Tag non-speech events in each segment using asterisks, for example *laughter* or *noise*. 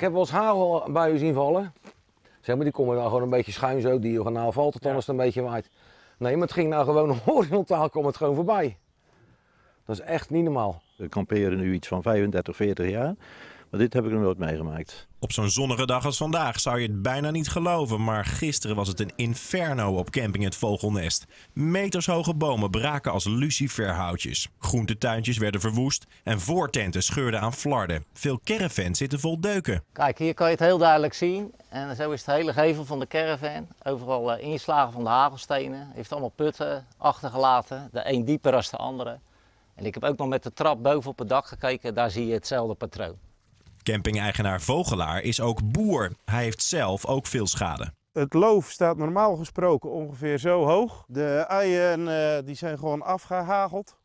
Ik heb wel eens hagel bij u zien vallen. Zeg maar, die komen dan gewoon een beetje schuin zo, diagonaal valt het dan als het een beetje waait. Nee, maar het ging nou gewoon *laughs* horizontaal, komt het gewoon voorbij. Dat is echt niet normaal. We kamperen nu iets van 35, 40 jaar. Maar dit heb ik nog nooit meegemaakt. Op zo'n zonnige dag als vandaag zou je het bijna niet geloven, maar gisteren was het een inferno op camping Het Vogelnest. Metershoge bomen braken als luciferhoutjes. Groentetuintjes werden verwoest en voortenten scheurden aan flarden. Veel caravans zitten vol deuken. Kijk, hier kan je het heel duidelijk zien. En zo is het hele gevel van de caravan. Overal eh, inslagen van de hagelstenen. Heeft allemaal putten achtergelaten. De een dieper als de andere. En ik heb ook nog met de trap boven op het dak gekeken. Daar zie je hetzelfde patroon. Camping-eigenaar Vogelaar is ook boer. Hij heeft zelf ook veel schade. Het loof staat normaal gesproken ongeveer zo hoog. De uien uh, die zijn gewoon afgehageld.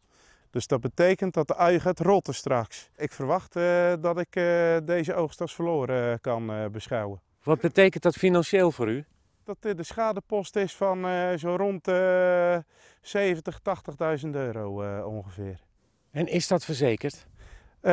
Dus dat betekent dat de ui gaat rotten straks. Ik verwacht uh, dat ik uh, deze oogst als verloren kan beschouwen. Wat betekent dat financieel voor u? Dat de schadepost is van zo rond 70, 80.000 euro ongeveer. En is dat verzekerd? Uh,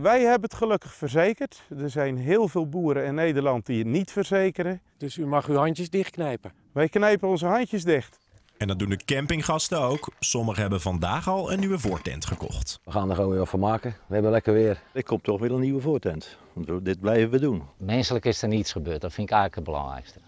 wij hebben het gelukkig verzekerd. Er zijn heel veel boeren in Nederland die het niet verzekeren. Dus u mag uw handjes dichtknijpen? Wij knijpen onze handjes dicht. En dat doen de campinggasten ook. Sommigen hebben vandaag al een nieuwe voortent gekocht. We gaan er gewoon weer van maken. We hebben lekker weer. Er komt toch weer een nieuwe voortent. Want dit blijven we doen. Menselijk is er niets gebeurd. Dat vind ik eigenlijk het belangrijkste.